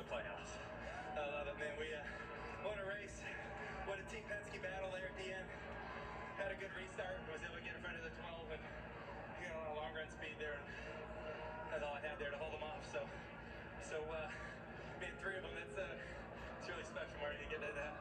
the playoffs. I love it, man. We uh, won a race, What a Team Penske battle there at the end. Had a good restart, was able to get in front of the 12 and get a lot of long run speed there. And that's all I had there to hold them off. So, so uh, being three of them, that's uh, it's really special, Marty, to get to that.